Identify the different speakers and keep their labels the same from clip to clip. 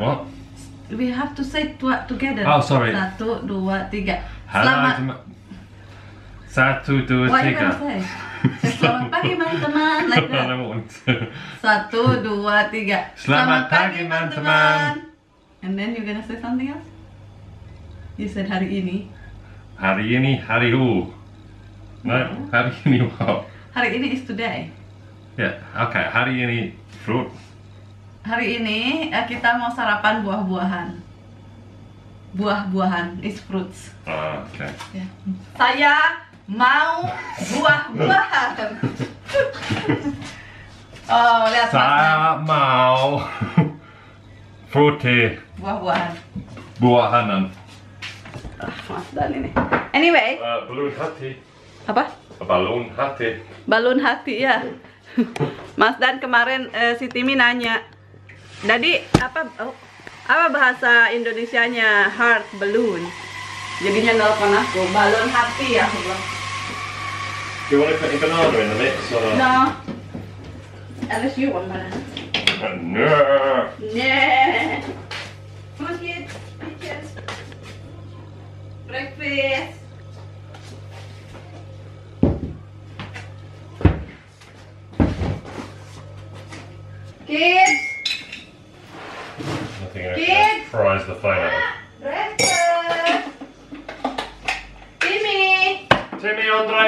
Speaker 1: What?
Speaker 2: We have to say tua together.
Speaker 1: Oh, sorry.
Speaker 2: Satu, dua, tiga. Selamat.
Speaker 1: Satu, dua,
Speaker 2: What you
Speaker 1: tiga.
Speaker 2: Say, Selamat pagi teman-teman. Like that. Satu, dua, tiga.
Speaker 1: Selamat pagi, teman-teman.
Speaker 2: And then you're gonna say something else? You said hari ini.
Speaker 1: Hari ini hari U. No, hari ini what?
Speaker 2: Hari ini is today.
Speaker 1: Yeah, okay. Hari ini fruit.
Speaker 2: Hari ini eh, kita mau sarapan buah-buahan. Buah-buahan is fruits.
Speaker 1: Ah, okay.
Speaker 2: Ya. Saya mau buah-buahan. oh, lihat.
Speaker 1: Saya mau fruity
Speaker 2: Buah-buahan.
Speaker 1: buahanan.
Speaker 2: Ah, Mas Dan ini. Anyway,
Speaker 1: Uh, balloon hati.
Speaker 2: apa?
Speaker 1: Balloon hati.
Speaker 2: Balon hati ya. Mas Dan kemarin eh, si Timi nanya. Jadi apa oh, apa bahasa Indonesianya heart balloon? Jadinya nelpon aku, balon hati ya aku bilang.
Speaker 1: Do you want to put your banana in the mix or?
Speaker 2: No. Unless you want banana.
Speaker 1: No.
Speaker 2: Yeah.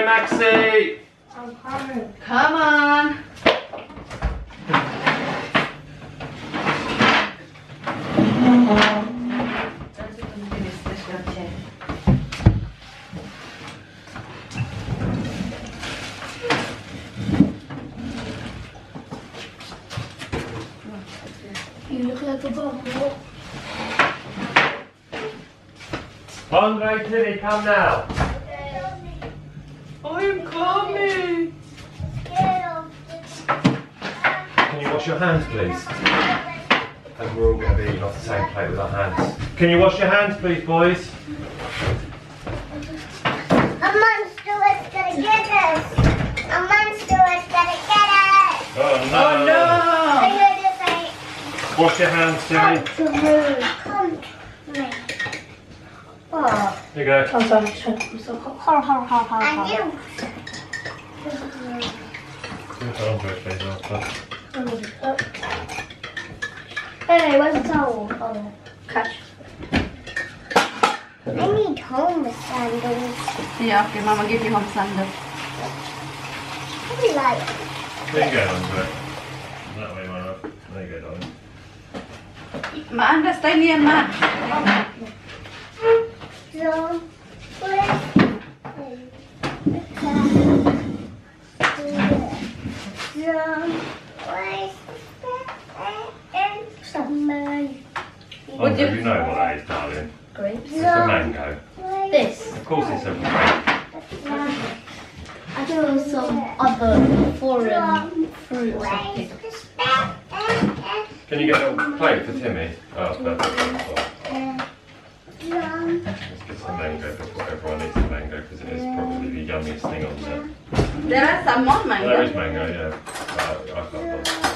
Speaker 2: Timmy,
Speaker 1: Andre, Maxi.
Speaker 2: come on.
Speaker 3: You look like a bubble.
Speaker 1: Andre, Timmy, come now.
Speaker 2: I'm coming.
Speaker 1: Can you wash your hands, please? And we're all going to be eating off the same plate with our hands. Can you wash your hands, please, boys?
Speaker 3: A monster was gonna get us. A monster was gonna get us.
Speaker 1: Oh no!
Speaker 2: Oh no!
Speaker 3: Are you gonna say,
Speaker 1: Wash your hands, Timmy.
Speaker 3: come to me, come to me. Oh,
Speaker 1: Here you go.
Speaker 4: I'm sorry, I'm so hard, hard, hard, hard,
Speaker 3: and
Speaker 4: hard.
Speaker 3: you.
Speaker 1: Andre, please, after.
Speaker 4: Hey, where's the towel? Oh, there. Catch.
Speaker 3: I need home sandals.
Speaker 2: Yeah, okay, Mama give you home sandal.
Speaker 3: I like
Speaker 1: There you go, Andre. That way, Mara. There you go, darling.
Speaker 2: Ma, anda stay near Ma.
Speaker 3: so. Where's so, where's someone?
Speaker 2: You-
Speaker 1: Andre, you know what that is, darling.
Speaker 4: Grapes.
Speaker 1: It's a mango.
Speaker 4: This.
Speaker 1: Of course it's a grape.
Speaker 4: I was some other foreign think.
Speaker 1: Can you get a plate for Timmy? Oh, perfect. Mm. Let's get some mango before everyone eats the mango because it is probably the yummiest thing on there.
Speaker 2: There are some more
Speaker 1: Well, there is
Speaker 2: mango.
Speaker 1: mango, yeah. Uh, I've got those.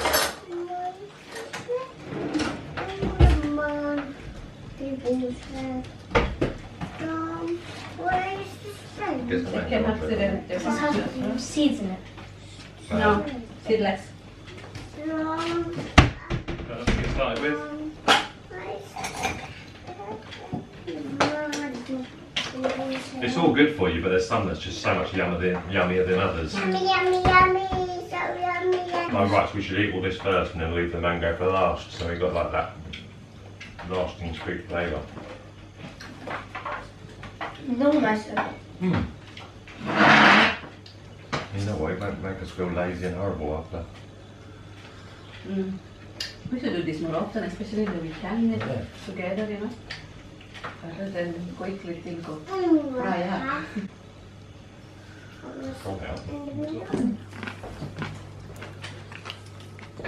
Speaker 1: Get
Speaker 2: You can have
Speaker 1: off
Speaker 2: seed
Speaker 1: it.
Speaker 4: This has seeds in it.
Speaker 2: No, seedless.
Speaker 1: Let's get started with. It's all good for you, but there's some that's just so much yummier than, yummier than others.
Speaker 3: Yummy, yummy, yummy, so yummy, yummy.
Speaker 1: Oh, right, so we should eat all this first and then leave the mango for last. So we got like that lasting sweet flavour.
Speaker 4: No nicer.
Speaker 1: Hmm. You know what, it won't make us feel lazy and horrible after.
Speaker 2: Mm. We should do this more often, especially the weekend
Speaker 1: Yeah.
Speaker 2: together, you know. Rather than quickly think of
Speaker 3: Mm,
Speaker 2: fry up.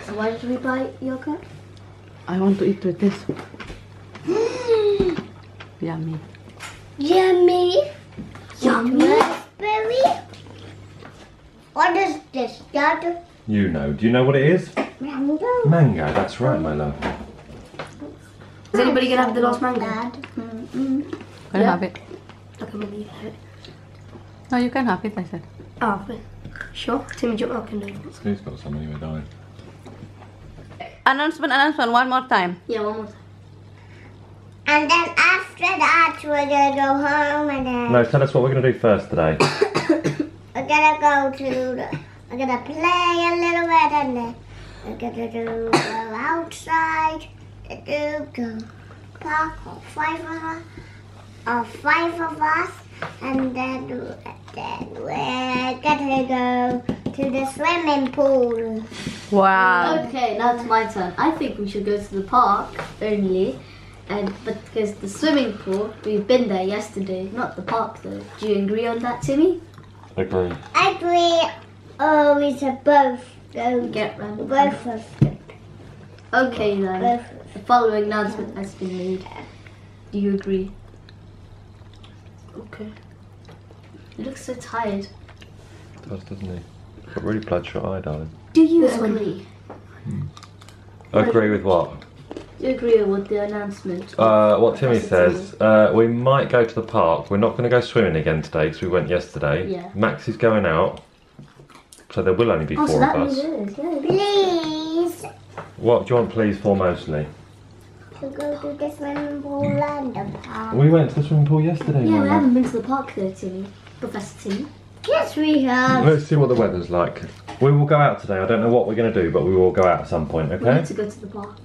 Speaker 4: So why did we buy yogurt?
Speaker 2: I want to eat with this. Yummy.
Speaker 3: Yummy. Yummy. Raspberry. What is this? Dad?
Speaker 1: You know, do you know what it is?
Speaker 3: Mango.
Speaker 1: Mango, that's right, my love.
Speaker 4: Is anybody gonna have the last mango?
Speaker 3: Dad.
Speaker 4: Mm-mm.
Speaker 2: Can
Speaker 4: Yeah.
Speaker 2: have it.
Speaker 4: Okay, maybe you have it.
Speaker 2: No, you can have it, I said.
Speaker 4: Oh, wait. Sure. Timmy, jump up and do it.
Speaker 5: Who's got some anyway, darling?
Speaker 2: Announcement, announcement, one more time.
Speaker 4: Yeah, one more time.
Speaker 3: And then after that, we're gonna go home and then
Speaker 1: No, tell us what we're going to do first today.
Speaker 3: we're gonna go to the, we're gonna play a little bit and then we're gonna go outside, do go park or five of us, or five of us, and then then we're gonna go to the swimming pool.
Speaker 2: Wow.
Speaker 4: Okay, now it's my turn. I think we should go to the park only, and but because the swimming pool, we've been there yesterday, not the park though. Do you agree on that, Timmy?
Speaker 1: Agree.
Speaker 3: I agree. Oh, it's a both. Go
Speaker 4: Get round.
Speaker 3: both of them.
Speaker 4: Okay then.
Speaker 3: Both.
Speaker 4: The following announcement has been made. Do you agree? Okay. You look so tired.
Speaker 1: It Does, doesn't he? Got really bloodshot eye, darling.
Speaker 4: Do you agree?
Speaker 1: Agree with what?
Speaker 4: Do you agree with the announcement?
Speaker 1: Uh, what Timmy says, uh, we might go to the park. We're not going to go swimming again today because we went yesterday.
Speaker 4: Yeah.
Speaker 1: Max is going out, so there will only be
Speaker 4: Oh,
Speaker 1: four
Speaker 4: so that
Speaker 1: of
Speaker 4: means
Speaker 1: us.
Speaker 4: it is. Yeah.
Speaker 3: Please.
Speaker 1: What do you want, please, for mostly?
Speaker 3: To go to the swimming pool and the park.
Speaker 1: We went to the swimming pool yesterday.
Speaker 4: Yeah, we haven't been to the park though, Timmy. Professor Timmy.
Speaker 3: Yes, we have.
Speaker 1: Let's see what the weather's like. We will go out today. I don't know what we're going to do, but we will go out at some point, okay?
Speaker 4: We
Speaker 1: okay?
Speaker 4: need to go to the park.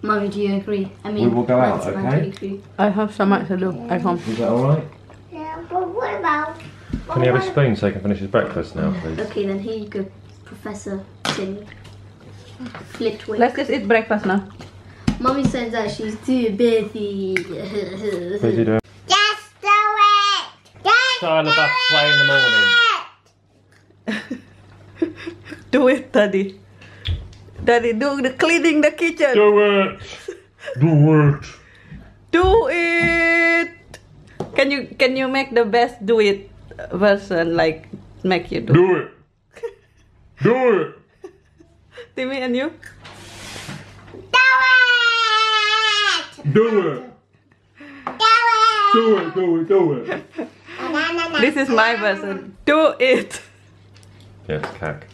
Speaker 4: Mummy, do you agree? I mean,
Speaker 1: We will go out,
Speaker 4: Nancy,
Speaker 1: okay?
Speaker 4: do you agree?
Speaker 2: I have so much to do at home.
Speaker 1: Is that alright?
Speaker 3: Yeah, but what about?
Speaker 1: Can he have a spoon so he can finish his breakfast now, please?
Speaker 4: Okay, then here you go, Professor Timmy. Flitwick.
Speaker 2: Let's just eat breakfast now.
Speaker 4: Mommy says that she's too busy.
Speaker 1: Busy doing.
Speaker 3: Just do it. Just
Speaker 1: Shia
Speaker 3: do
Speaker 1: LaBeouf play in the morning.
Speaker 3: it.
Speaker 2: Do it, Daddy. Daddy, do the cleaning the kitchen.
Speaker 1: Do it! Do it!
Speaker 2: Do it. Can you can you make the best do it version like make you do? it.
Speaker 1: Do it! Do it!
Speaker 2: Timmy and you?
Speaker 3: Do it.
Speaker 1: Do it!
Speaker 3: Do it.
Speaker 1: Do it, do it, do it!
Speaker 2: This is my version. Do it.
Speaker 1: Yes, cack.